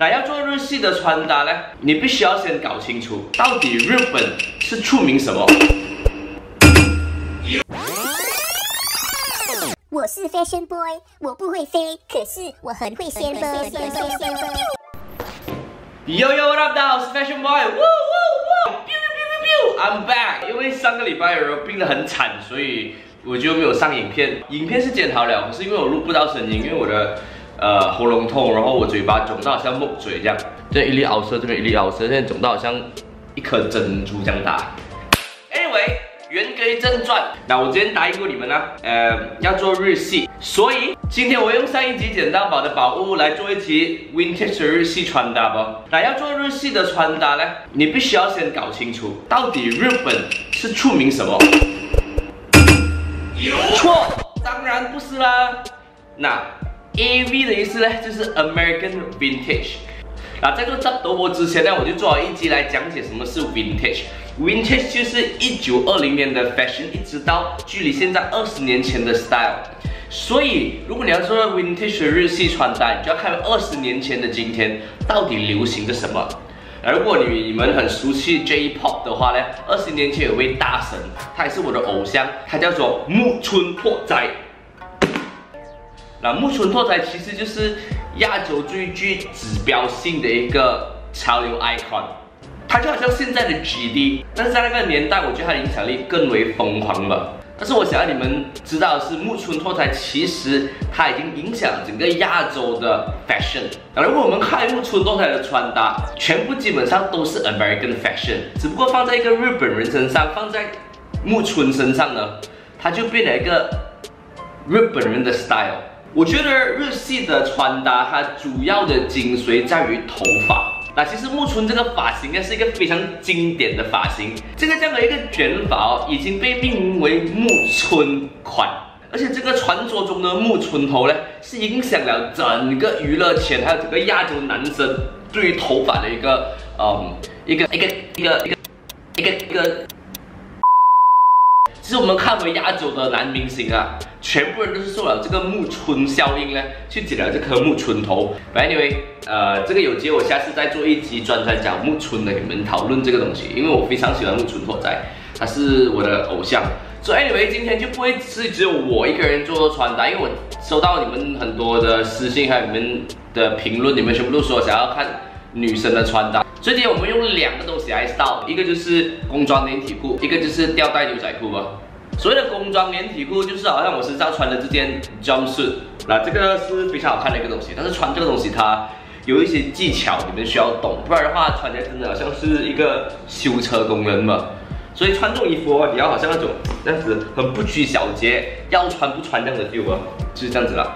那要做日系的穿搭呢，你必须要先搞清楚，到底日本是出名什么。我是 Fashion Boy，我不会飞，可是我很会先飞。Yo yo what up，大家好，我是 Fashion Boy，呜呜呜，biu biu biu biu，I'm back。因为上个礼拜有人病得很惨，所以我就没有上影片。影片是剪好了，可是因为我录不到声音，因为我的呃喉咙痛，然后我嘴巴肿到像木嘴这样，这一粒凹色，这边一粒凹色，现在肿到好像一颗珍珠这样大。Anyway。言归正传，那我之前答应过你们呢，呃，要做日系，所以今天我用上一集捡到宝的宝物来做一期 vintage 日系穿搭不。那要做日系的穿搭呢，你必须要先搞清楚，到底日本是出名什么？错，当然不是啦。那 A V 的意思呢，就是 American Vintage。那在做这抖播之前呢，我就做好一集来讲解什么是 Vintage。Vintage 就是一九二零年的 fashion，一直到距离现在二十年前的 style。所以，如果你要做 Vintage 日系穿搭，你就要看二十年前的今天到底流行的什么。而如果你们很熟悉 J-pop 的话呢，二十年前有位大神，他也是我的偶像，他叫做木村拓哉。那木村拓哉其实就是亚洲最具指标性的一个潮流 icon。他就好像现在的 GD，但是在那个年代，我觉得他的影响力更为疯狂了。但是我想要你们知道的是，木村拓哉其实他已经影响整个亚洲的 fashion。那如果我们看木村拓哉的穿搭，全部基本上都是 American fashion，只不过放在一个日本人身上，放在木村身上呢，他就变了一个日本人的 style。我觉得日系的穿搭，它主要的精髓在于头发。那其实木村这个发型呢，是一个非常经典的发型。这个这样的一个卷发哦，已经被命名为木村款。而且这个传说中的木村头呢，是影响了整个娱乐圈，还有整个亚洲男生对于头发的一个，嗯，一个一个一个一个一个一个。其实我们看回亚洲的男明星啊，全部人都是受了这个木村效应呢，去剪了这颗木村头。But anyway，呃，这个有机会我下次再做一集专专讲木村的，你们讨论这个东西，因为我非常喜欢木村拓哉，他是我的偶像。所以 anyway，今天就不会是只有我一个人做穿搭，因为我收到你们很多的私信，还有你们的评论，你们全部都说想要看女生的穿搭。所以今天我们用两个东西来 style，一个就是工装连体裤，一个就是吊带牛仔裤吧。所谓的工装连体裤，就是好像我身上穿的这件 jumpsuit，那这个是非常好看的一个东西。但是穿这个东西它有一些技巧，你们需要懂，不然的话穿起来真的好像是一个修车工人嘛。所以穿这种衣服哦，你要好像那种这样子很不拘小节，要穿不穿这样的 feel 啊，就是这样子了。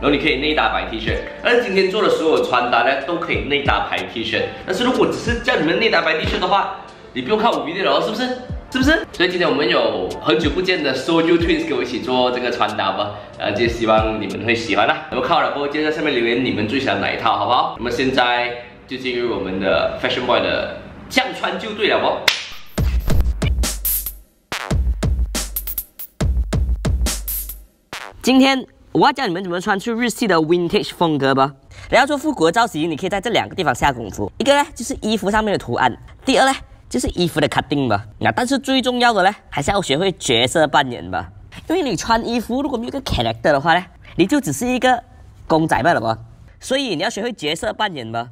然后你可以内搭白 T 恤，但是今天做的所有穿搭呢，都可以内搭白 T 恤。但是如果只是叫你们内搭白 T 恤的话，你不用看我 video 了，是不是？是不是？所以今天我们有很久不见的 Soju Twins 跟我一起做这个穿搭吧，呃，就希望你们会喜欢啦。那么看完了过后，记得在下面留言你们最喜欢哪一套，好不好？那么现在就进入我们的 Fashion Boy 的这样穿就对了不？今天。我要教你们怎么穿出日系的 vintage 风格吧。你要做复古的造型，你可以在这两个地方下功夫。一个呢就是衣服上面的图案，第二呢就是衣服的 cutting 吧。那但是最重要的呢，还是要学会角色扮演吧。因为你穿衣服如果没有个 character 的话呢，你就只是一个公仔罢了吧。所以你要学会角色扮演吧。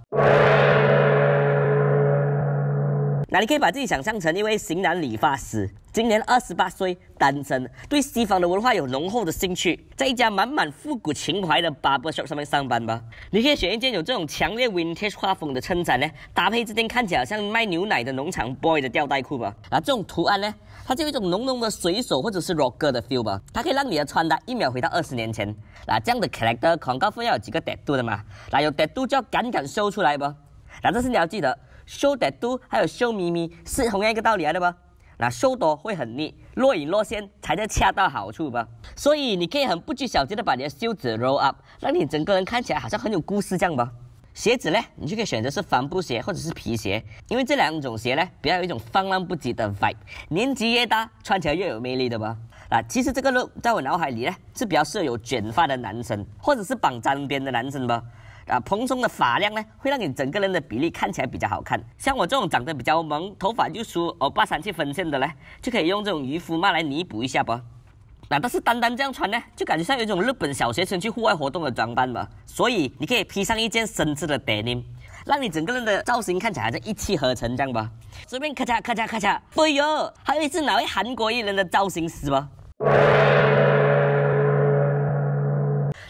那你可以把自己想象成一位型男理发师，今年二十八岁，单身，对西方的文化有浓厚的兴趣，在一家满满复古情怀的 barber shop 上面上班吧。你可以选一件有这种强烈 vintage 画风的衬衫呢，搭配这件看起来像卖牛奶的农场 boy 的吊带裤吧。那这种图案呢，它就有一种浓浓的水手或者是 rocker 的 feel 吧。它可以让你的穿搭一秒回到二十年前。那这样的 character 广告分要有几个 đẹp 度的嘛？那有 đẹp 度就要敢敢秀出来吧。那这是你要记得。修得多还有修咪咪是同样一个道理来的吧？那修多会很腻，若隐若现才叫恰到好处吧。所以你可以很不拘小节的把你的袖子 roll up，让你整个人看起来好像很有故事这样吧。鞋子呢，你就可以选择是帆布鞋或者是皮鞋，因为这两种鞋呢，比较有一种放浪不羁的 vibe，年纪越大穿起来越有魅力的吧。那，其实这个 look 在我脑海里呢是比较适合有卷发的男生，或者是绑脏辫的男生吧。啊，蓬松的发量呢，会让你整个人的比例看起来比较好看。像我这种长得比较萌，头发就属欧巴三七分线的嘞，就可以用这种渔夫帽来弥补一下吧。那但是单单这样穿呢，就感觉像有一种日本小学生去户外活动的装扮嘛。所以你可以披上一件深色的 denim，让你整个人的造型看起来好像一气呵成这样吧。随便咔嚓咔嚓咔嚓，哎呦，还有一次哪位韩国艺人的造型师吧？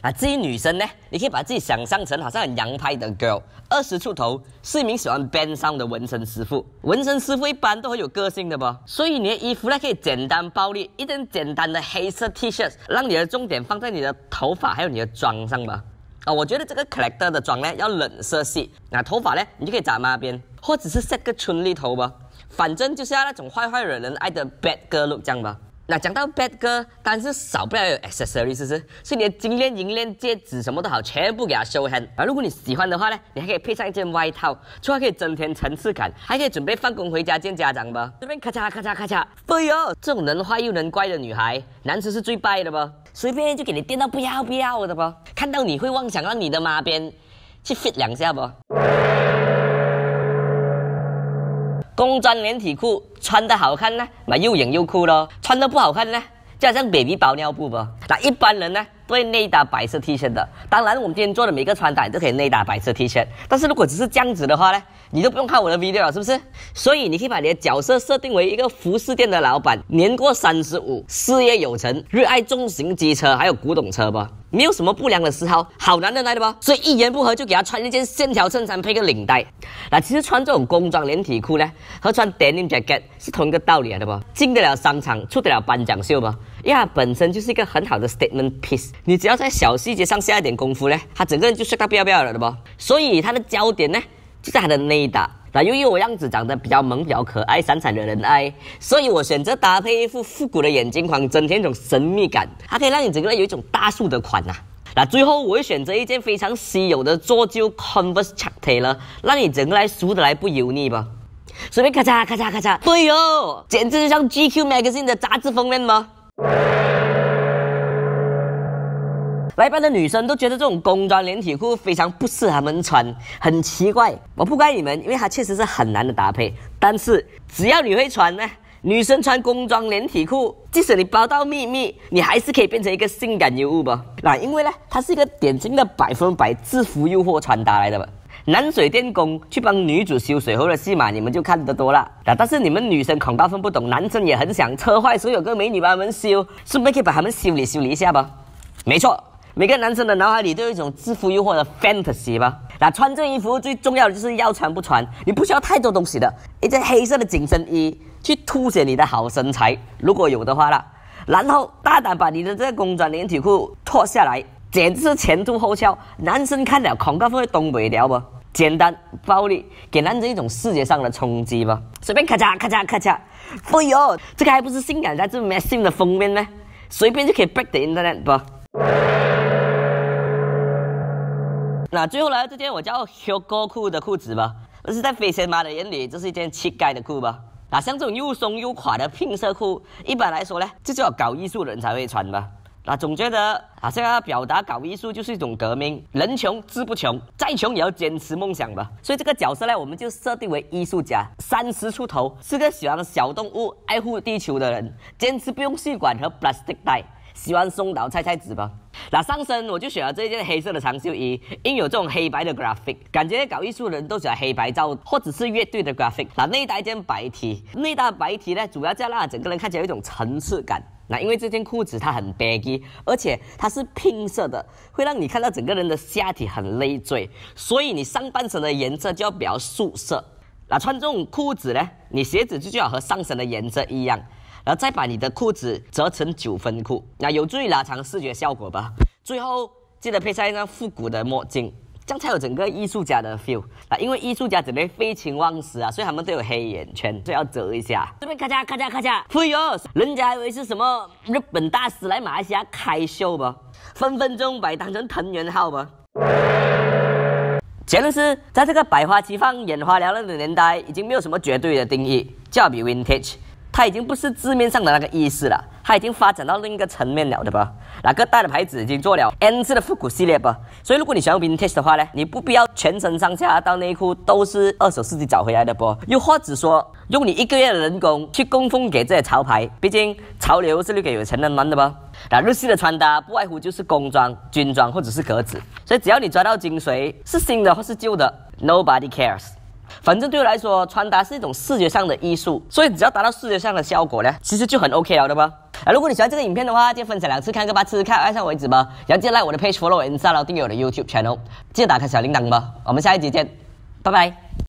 啊，至于女生呢，你可以把自己想象成好像很洋派的 girl，二十出头，是一名喜欢 band 上的纹身师傅。纹身师傅一般都很有个性的吧，所以你的衣服呢可以简单暴力，一件简单的黑色 T 恤，让你的重点放在你的头发还有你的妆上吧。啊，我觉得这个 collector 的妆呢要冷色系，那头发呢你就可以扎马边，或者是 set 个春丽头吧，反正就是要那种坏坏惹人爱的 bad girl look 这样吧。那讲到 bad girl，当然是少不了有 accessory，是不是？所以你的金链、银链、戒指什么都好，全部给它 show hand。而如果你喜欢的话呢，你还可以配上一件外套，除了可以增添层次感，还可以准备放工回家见家长吧。这边咔嚓咔嚓咔嚓，哎呦，这种能坏又能怪的女孩，男生是最拜的吧？随便就给你电到不要不要的吧？看到你会妄想让你的妈边去 fit 两下不？工装连体裤穿的好看呢，那又影又酷咯；穿的不好看呢，就好像 baby 包尿布不。那一般人呢，都会内搭白色 T 恤的。当然，我们今天做的每个穿搭都可以内搭白色 T 恤。但是如果只是这样子的话呢，你都不用看我的 video 了，是不是？所以你可以把你的角色设定为一个服饰店的老板，年过三十五，事业有成，热爱重型机车还有古董车吧。没有什么不良的嗜好，好男人来的吧？所以一言不合就给他穿一件线条衬衫配个领带。那其实穿这种工装连体裤呢，和穿 denim jacket 是同一个道理来的吧？进得了商场，出得了颁奖秀吧？因为它本身就是一个很好的 statement piece。你只要在小细节上下一点功夫呢，它整个人就帅到不要不要了的吧？所以它的焦点呢，就在它的内搭。那由于我样子长得比较萌、比较可爱、闪闪惹人爱，所以我选择搭配一副复古的眼镜框，增添一种神秘感。它可以让你整个人有一种大树的款呐。那最后我会选择一件非常稀有的做旧 Converse Chuck Taylor，让你整个来熟的来不油腻吧。随便咔嚓咔嚓咔嚓，哎呦，简直就像 GQ Magazine 的杂志封面吗？一般的女生都觉得这种工装连体裤非常不适合她们穿，很奇怪。我不怪你们，因为它确实是很难的搭配。但是只要你会穿呢，女生穿工装连体裤，即使你包到秘密，你还是可以变成一个性感尤物吧？那因为呢，它是一个典型的百分百制服诱惑穿搭来的吧？男水电工去帮女主修水喉的戏码，你们就看得多了。啊，但是你们女生恐怕分不懂，男生也很想车坏所有个美女帮他们修，顺便可以把他们修理修理一下吧？没错。每个男生的脑海里都有一种制服诱惑的 fantasy 吧？那穿这衣服最重要的就是要穿不穿，你不需要太多东西的，一件黑色的紧身衣去凸显你的好身材，如果有的话啦，然后大胆把你的这个工装连体裤脱下来，简直是前凸后翘，男生看了恐怕会东北调不？简单暴力，给男人一种视觉上的冲击吧？随便咔嚓咔嚓咔嚓，哎呦，这个还不是性感在这 magazine 的封面呢？随便就可以 break the internet 不？那最后来这件我叫 Hugo 裤的裤子吧，这是在飞仙妈的眼里，这是一件乞丐的裤吧？那像这种又松又垮的拼色裤，一般来说呢，就只有搞艺术的人才会穿吧？那总觉得好像要表达搞艺术就是一种革命，人穷志不穷，再穷也要坚持梦想吧？所以这个角色呢，我们就设定为艺术家，三十出头，是个喜欢小动物、爱护地球的人，坚持不用吸管和 plastic 袋。喜欢松岛菜菜子吧？那上身我就选了这件黑色的长袖衣，因有这种黑白的 graphic，感觉搞艺术的人都喜欢黑白照或者是乐队的 graphic。那内搭一件白 T，内搭白 T 呢，主要在让整个人看起来有一种层次感。那因为这件裤子它很 baggy，而且它是拼色的，会让你看到整个人的下体很累赘，所以你上半身的颜色就要比较素色。那穿这种裤子呢，你鞋子就最好和上身的颜色一样。然后再把你的裤子折成九分裤，那有助于拉长视觉效果吧。最后记得配上一张复古的墨镜，这样才有整个艺术家的 feel。啊，因为艺术家整天废寝忘食啊，所以他们都有黑眼圈，所以要折一下。这边咔嚓咔嚓咔嚓，哎呦，人家以为是什么日本大师来马来西亚开秀吧，分分钟把当成藤原浩吧。结论是在这个百花齐放、眼花缭乱的年代，已经没有什么绝对的定义，就要比 vintage。它已经不是字面上的那个意思了，它已经发展到另一个层面了的吧？那个大的牌子已经做了 N 字的复古系列吧？所以如果你想要 vintage 的话呢，你不必要全身上下到内裤都是二手市集找回来的不？又或者说用你一个月的人工去供奉给这些潮牌，毕竟潮流是留给有钱人玩的吧？那日系的穿搭不外乎就是工装、军装或者是格子，所以只要你抓到精髓，是新的或是旧的，nobody cares。反正对我来说，穿搭是一种视觉上的艺术，所以只要达到视觉上的效果呢，其实就很 OK 了的吧。啊，如果你喜欢这个影片的话，就分享两次，看个八次，看爱上为止吧。然后记得来我的 page，follow 我 Instagram，订阅我的 YouTube channel，记得打开小铃铛吧。我们下一集见，拜拜。